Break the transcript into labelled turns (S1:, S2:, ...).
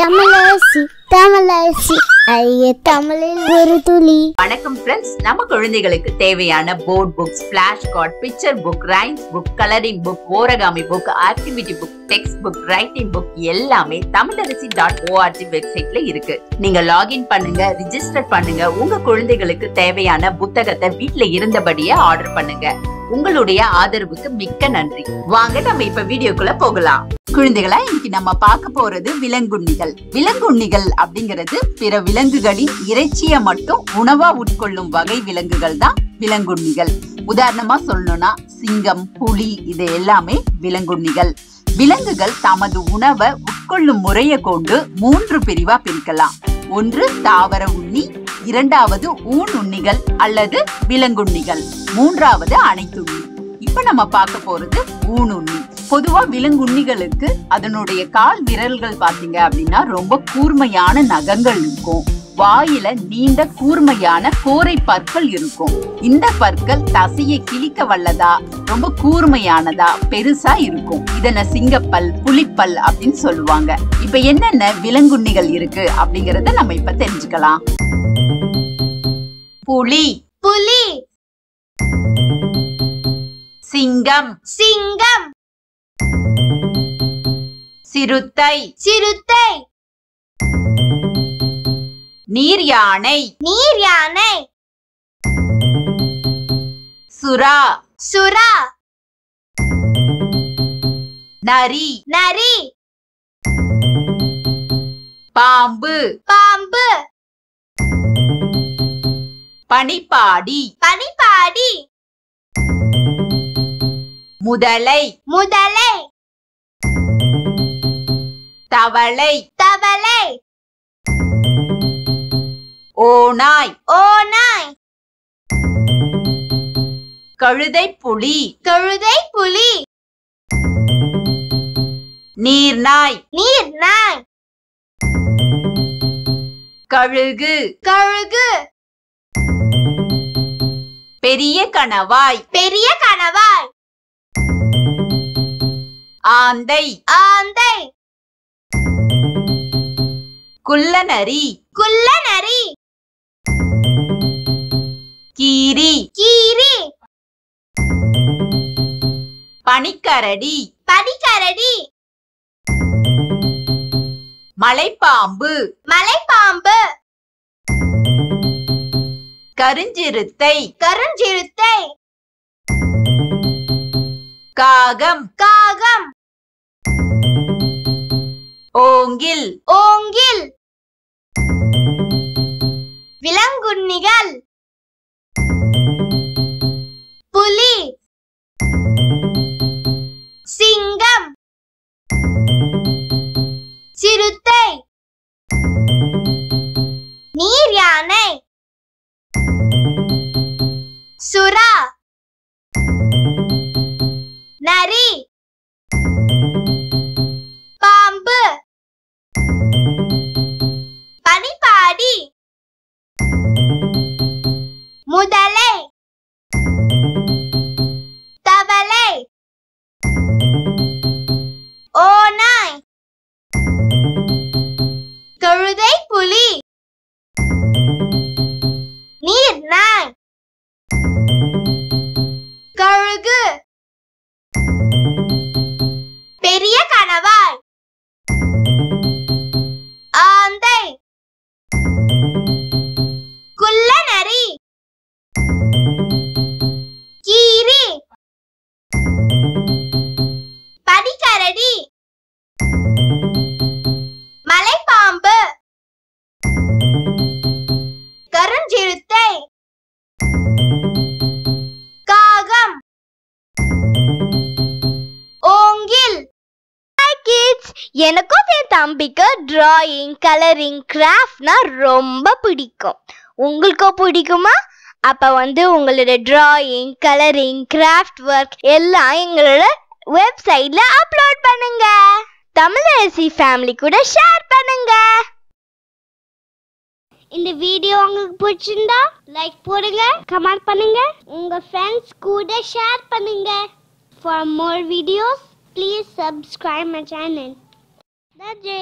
S1: தமிழரசி தமிழரசி. ஐய தமிழில் ஒரு துளி.
S2: வணக்கம் ஃப்ரெண்ட்ஸ் நம்ம குழந்தைகளுக்கு தேவையான board books flash card picture book rhymes book colouring book origami book activity book text book writing book எல்லாமே தமிழரசி டாட் ஓஆர்ஜி வெப்சைட்ல இருக்கு. நீங்க லாகின் பண்ணுங்க ரிஜிஸ்டர் பண்ணுங்க. உங்க குழந்தைகளுக்கு தேவையான புத்தகத்தை வீட்ல இருந்தபடியே ஆர்டர் பண்ணுங்க. உங்களுடைய ஆதரவுக்கு மிக்க நன்றி. வாங்க நம்ம இப்ப வீடியோக்குள்ள போகலாம். குழந்தைகளா இன்னைக்கு நம்ம பார்க்க போறது விலங்குண்ணிகள். விலங்குண்ணிகள் அப்படிங்கிறது பிற விலங்குகளின் இறைச்சியை மட்டும் உணவா உட்கொள்ளும் வகை விலங்குகள் தான் விலங்குண்ணிகள். உதாரணமா சொல்லணும்னா சிங்கம் புலி இது எல்லாமே விலங்குண்ணிகள். விலங்குகள் தமது உணவை உட்கொள்ளும் முறையை கொண்டு மூன்று பிரிவா பிரிக்கலாம். ஒன்று தாவர உண்ணி இரண்டாவது ஊன் உண்ணிகள் அல்லது விலங்குண்ணிகள் மூன்றாவது அனைத்துண்ணி இப்ப நம்ம பார்க்க போறது ஊனுண்ணி பொதுவா விலங்குண்ணிகளுக்கு அதனுடைய கால் விரல்கள் பாத்தீங்க அப்படின்னா ரொம்ப கூர்மையான நகங்கள் இருக்கும். வாயில நீண்ட கூர்மையான கோரை பற்கள் இருக்கும். இந்த பற்கள் தசையை கிழிக்க வல்லதா? ரொம்ப கூர்மையானதா? பெருசா இருக்கும். இதனை சிங்கப்பல் புலிப்பல் அப்படின்னு சொல்லுவாங்க. இப்ப என்னென்ன விலங்குண்ணிகள் இருக்கு அப்படிங்கறத நம்ம இப்ப தெரிஞ்சுக்கலாம். புலி.
S1: புலி.
S2: சிங்கம்.
S1: சிங்கம்.
S2: சிறுத்தை.
S1: சிறுத்தை.
S2: நீர் யானை
S1: நீர் யானை
S2: சுறா.
S1: சுறா.
S2: நரி.
S1: நரி.
S2: பாம்பு.
S1: பாம்பு.
S2: பனிப்பாடி.
S1: பனிப்பாடி.
S2: முதலை.
S1: முதலை.
S2: தவளை.
S1: தவளை.
S2: ஓநாய்.
S1: ஓநாய்.
S2: கழுதை புலி.
S1: கழுதை புலி.
S2: நீர்நாய்.
S1: நீர் நாய்
S2: கழுகு.
S1: கழுகு.
S2: பெரிய கணவாய்.
S1: பெரிய கணவாய்.
S2: ஆந்தை.
S1: ஆந்தை.
S2: குள்ளநரி.
S1: குள்ள நரி
S2: கீரி.
S1: கீரி.
S2: பனிக்கரடி.
S1: பனிக்கரடி.
S2: மலைப்பாம்பு.
S1: மலைப்பாம்பு.
S2: கருஞ்சிறுத்தை.
S1: கருஞ்சிறுத்தை.
S2: காகம்.
S1: காகம்.
S2: ஓங்கில்.
S1: ஓங்கில். விலங்குண்ணிகள். புலி. சிங்கம். சிறுத்தை. நீர் யானை. சுறா. நரி. தம்பிக்கு டிராயிங் கலரிங் கிராஃப்ட்னா ரொம்ப பிடிக்கும். உங்களுக்கும் பிடிக்குமா? அப்போ வந்து உங்களோட டிராயிங் கலரிங் கிராஃப்ட் ஒர்க் எல்லாம் எங்களோட வெப்சைட்ல அப்லோட் பண்ணுங்க. தமிழரசி ஃபேமிலி கூட ஷேர் பண்ணுங்க. இந்த வீடியோ உங்களுக்கு பிடிச்சிருந்தா லைக் போடுங்க கமெண்ட் பண்ணுங்க. உங்க ஃப்ரெண்ட்ஸ் கூட ஷேர் பண்ணுங்க. For more videos please subscribe my channel நன்றி